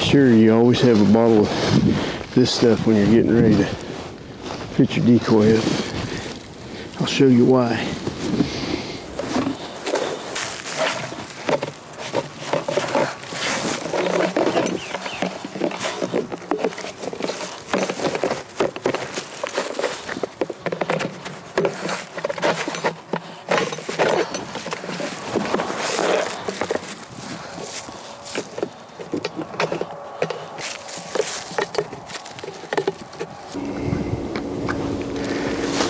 Sure, you always have a bottle of this stuff when you're getting ready to put your decoy up. I'll show you why.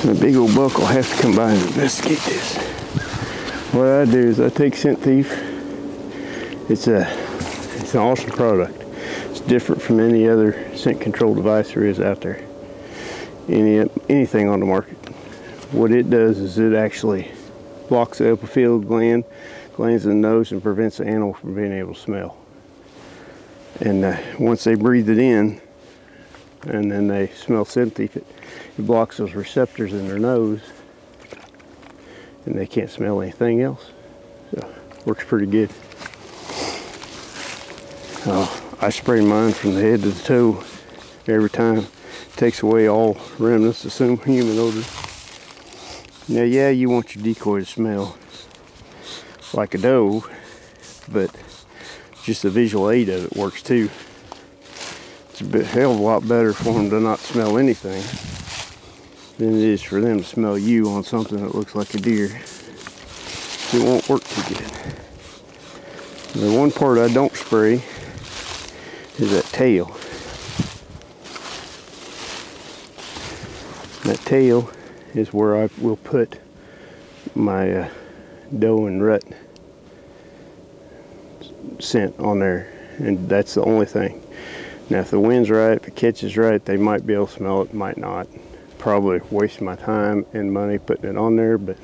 The big old buck will have to come by and investigate this. What I do is I take Scent Thief. It's a it's an awesome product. It's different from any other scent control device there is out there. Any anything on the market. What it does is it actually blocks the epiphyseal gland, glands in the nose, and prevents the animal from being able to smell. And uh, once they breathe it in, and then they smell Thief, it, it blocks those receptors in their nose, and they can't smell anything else. So works pretty good. Uh, I spray mine from the head to the toe every time. Takes away all remnants of some human odor. Now, yeah, you want your decoy to smell like a doe, but just the visual aid of it works too. It's a bit hell of a lot better for them to not smell anything than it is for them to smell you on something that looks like a deer. It won't work too good. The one part I don't spray is that tail. That tail is where I will put my uh, doe and rut scent on there and that's the only thing. Now if the wind's right, if the it catches right, they might be able to smell it, might not. Probably waste my time and money putting it on there, but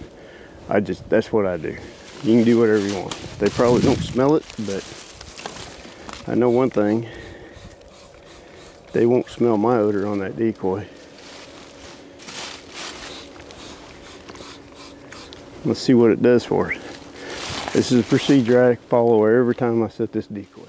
I just, that's what I do. You can do whatever you want. They probably don't smell it, but I know one thing. They won't smell my odor on that decoy. Let's see what it does for us. This is a procedure I follow every time I set this decoy.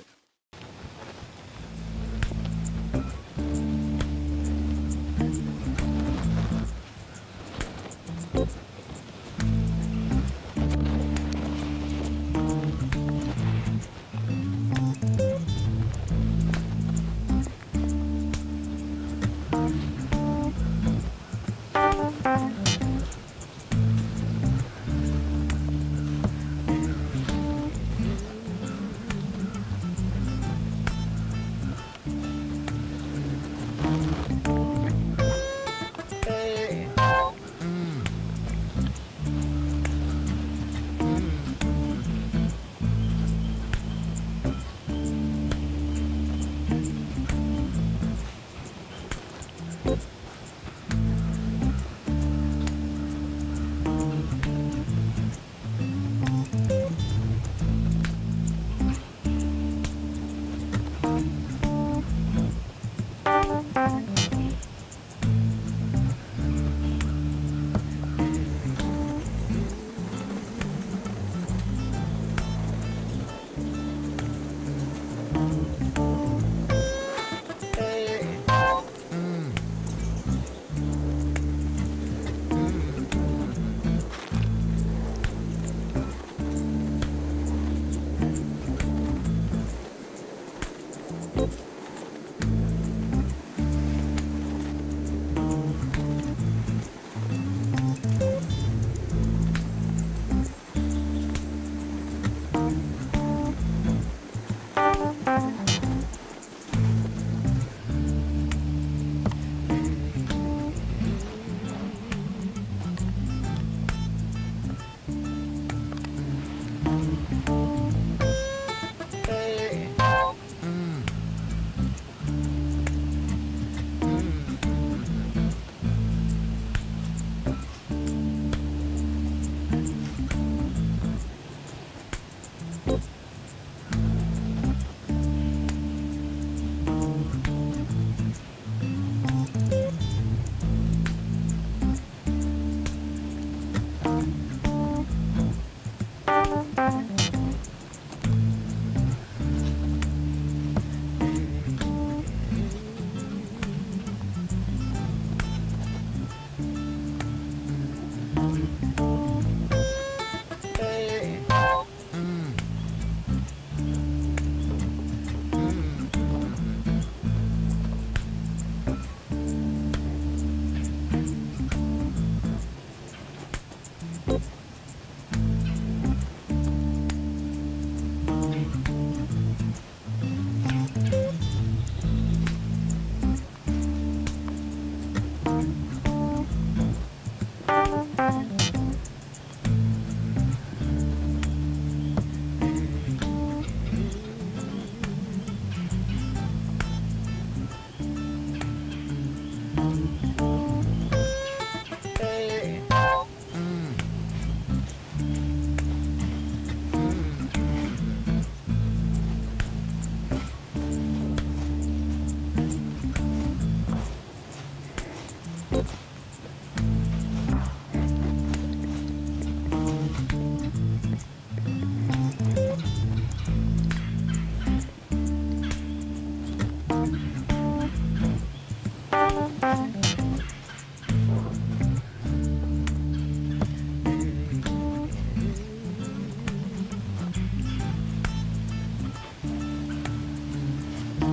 Big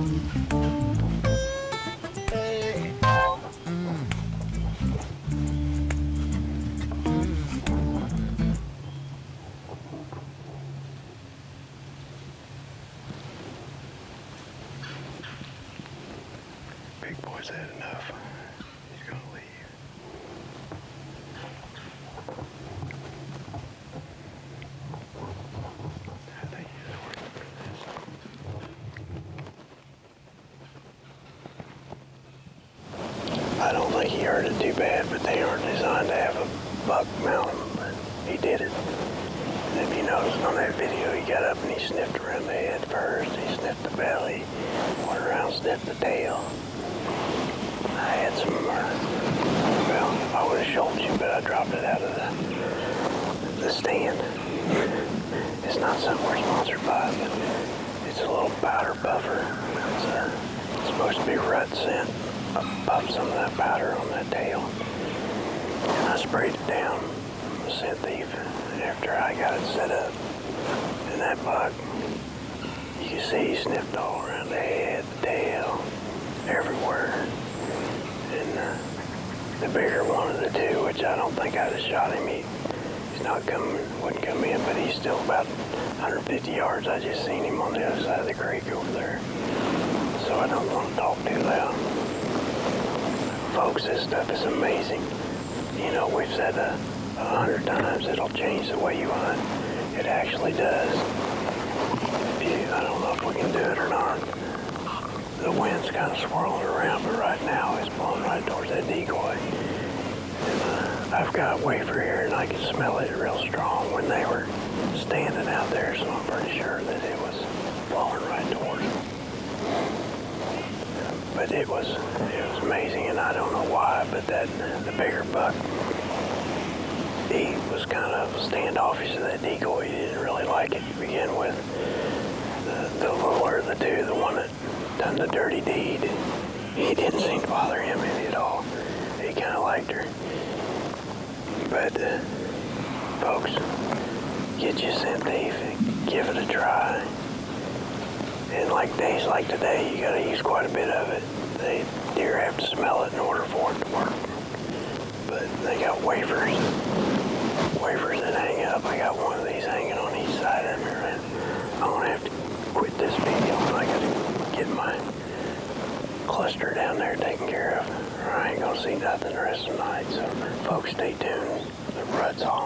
boy's had enough. He's gonna leave. I think he's working for this. I don't think he hurt it too bad, but they aren't designed to have a buck mount 'em, but he did it. And if you noticed on that video, he got up and he sniffed around the head first, he sniffed the belly, went around, sniffed the tail. I had some, uh, well, I would have showed you, but I dropped it out of the, the stand. It's not something we're sponsored by, but it's a little powder puffer. It's, uh, it's supposed to be rut scent. I puffed some of that powder on that tail, and I sprayed it down. Scent thief. After I got it set up, and that buck, you can see he sniffed all around the head, the tail, everywhere. And uh, the bigger one of the two, which I don't think I'd have shot him, he, he's not coming, wouldn't come in, but he's still about 150 yards. I just seen him on the other side of the creek over there. So I don't want to talk too loud. Folks, this stuff is amazing. You know, we've said a, a hundred times it'll change the way you hunt. It actually does. You, I don't know if we can do it or not the wind's kind of swirling around, but right now it's blowing right towards that decoy. And uh, I've got wafer here, and I can smell it real strong when they were standing out there, so I'm pretty sure that it was blowing right towards. But it was it was amazing, and I don't know why, but that the bigger buck, he was kind of standoffish to that decoy. He didn't really like it to begin with. The, the littler the two, the one that done the dirty deed. He didn't seem to bother him any at all. He kind of liked her. But, uh, folks, get you scent thief, give it a try. And like days like today, you gotta use quite a bit of it. They deer have to smell it in order for it to work. But they got wafers, wafers that hang up. I got one of these hanging on each side of me. Right? I'm gonna have to quit this video. I gotta get my cluster down there taken care of. I ain't gonna see nothing the rest of the night. So, folks, stay tuned. The rut's on,